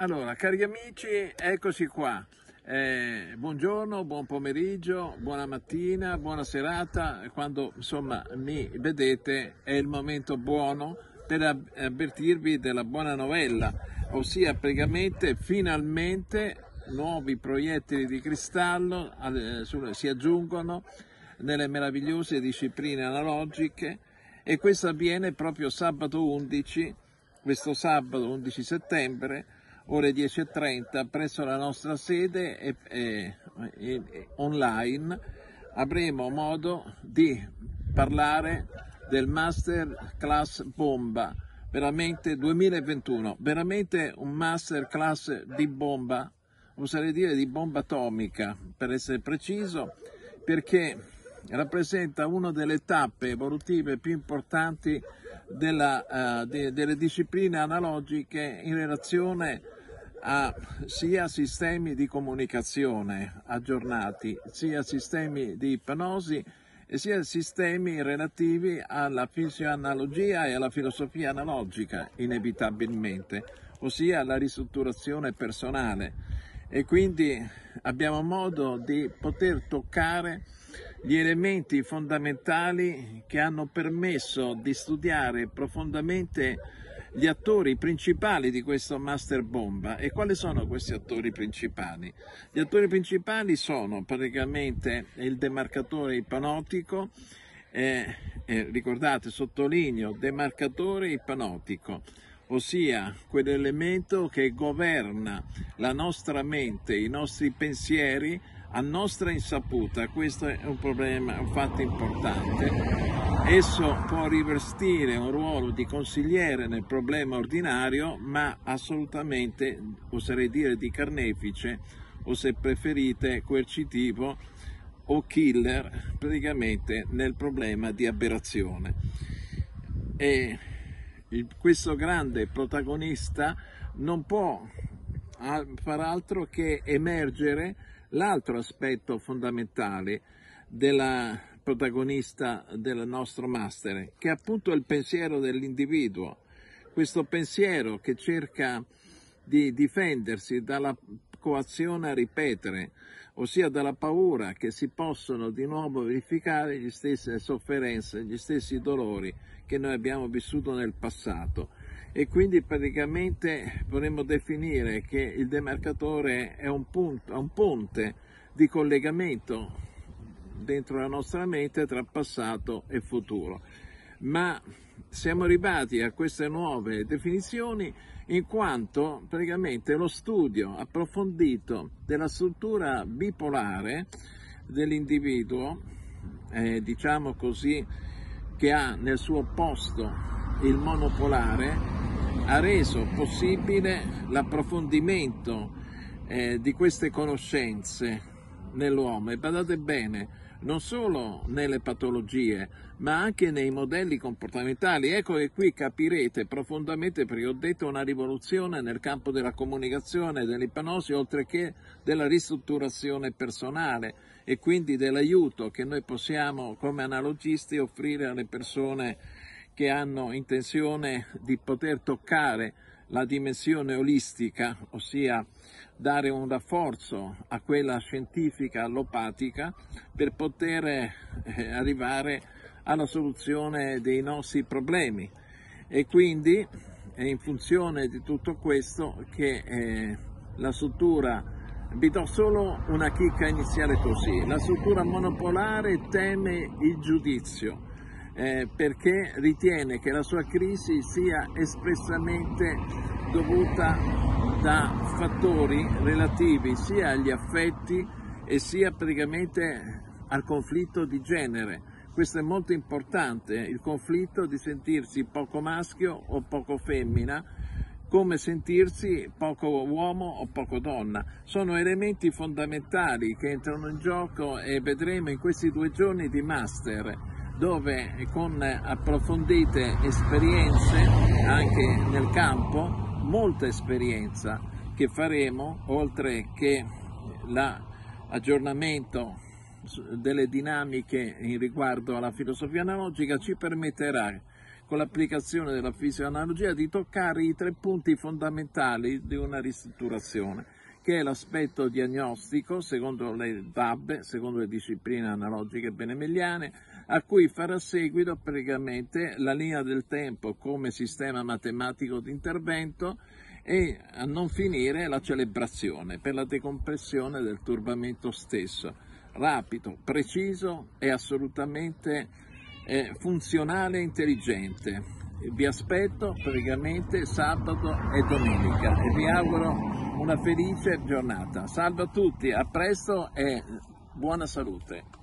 Allora, cari amici, eccoci qua. Eh, buongiorno, buon pomeriggio, buona mattina, buona serata. Quando insomma mi vedete è il momento buono per avvertirvi della buona novella, ossia praticamente finalmente nuovi proiettili di cristallo si aggiungono nelle meravigliose discipline analogiche e questo avviene proprio sabato 11, questo sabato 11 settembre ore 10.30 presso la nostra sede e, e, e, online avremo modo di parlare del Master Class Bomba, veramente 2021, veramente un Master Class di bomba, oserei dire di bomba atomica per essere preciso, perché rappresenta una delle tappe evolutive più importanti della, uh, de, delle discipline analogiche in relazione a sia sistemi di comunicazione aggiornati, sia sistemi di ipnosi e sia sistemi relativi alla fisioanalogia e alla filosofia analogica, inevitabilmente, ossia alla ristrutturazione personale. E quindi abbiamo modo di poter toccare gli elementi fondamentali che hanno permesso di studiare profondamente gli attori principali di questo Master Bomba. E quali sono questi attori principali? Gli attori principali sono praticamente il demarcatore ipnotico, eh, eh, ricordate, sottolineo, demarcatore ipnotico, ossia quell'elemento che governa la nostra mente, i nostri pensieri, a nostra insaputa, questo è un problema, un fatto importante. Esso può rivestire un ruolo di consigliere nel problema ordinario, ma assolutamente, oserei dire, di carnefice o se preferite coercitivo o killer praticamente nel problema di aberrazione. E questo grande protagonista non può far altro che emergere l'altro aspetto fondamentale della protagonista del nostro master, che è appunto il pensiero dell'individuo, questo pensiero che cerca di difendersi dalla coazione a ripetere, ossia dalla paura che si possono di nuovo verificare gli stesse sofferenze, gli stessi dolori che noi abbiamo vissuto nel passato. E quindi praticamente vorremmo definire che il demarcatore è un, punto, un ponte di collegamento dentro la nostra mente tra passato e futuro. Ma siamo arrivati a queste nuove definizioni in quanto praticamente lo studio approfondito della struttura bipolare dell'individuo, eh, diciamo così, che ha nel suo posto il monopolare, ha reso possibile l'approfondimento eh, di queste conoscenze nell'uomo e badate bene, non solo nelle patologie, ma anche nei modelli comportamentali. Ecco che qui capirete profondamente, perché ho detto una rivoluzione nel campo della comunicazione, dell'ipnosi, oltre che della ristrutturazione personale e quindi dell'aiuto che noi possiamo come analogisti offrire alle persone che hanno intenzione di poter toccare la dimensione olistica, ossia dare un rafforzo a quella scientifica allopatica per poter eh, arrivare alla soluzione dei nostri problemi. E quindi è in funzione di tutto questo che eh, la struttura, vi do solo una chicca iniziale così, la struttura monopolare teme il giudizio eh, perché ritiene che la sua crisi sia espressamente dovuta da fattori relativi sia agli affetti e sia praticamente al conflitto di genere. Questo è molto importante, il conflitto di sentirsi poco maschio o poco femmina, come sentirsi poco uomo o poco donna. Sono elementi fondamentali che entrano in gioco e vedremo in questi due giorni di master dove con approfondite esperienze anche nel campo, molta esperienza che faremo, oltre che l'aggiornamento delle dinamiche in riguardo alla filosofia analogica, ci permetterà con l'applicazione della fisioanalogia di toccare i tre punti fondamentali di una ristrutturazione, che è l'aspetto diagnostico, secondo le DAB, secondo le discipline analogiche benemelliane, a cui farà seguito praticamente la linea del tempo come sistema matematico di intervento e a non finire la celebrazione per la decompressione del turbamento stesso, rapido, preciso e assolutamente eh, funzionale e intelligente. Vi aspetto praticamente sabato e domenica e vi auguro una felice giornata. Salve a tutti, a presto e buona salute.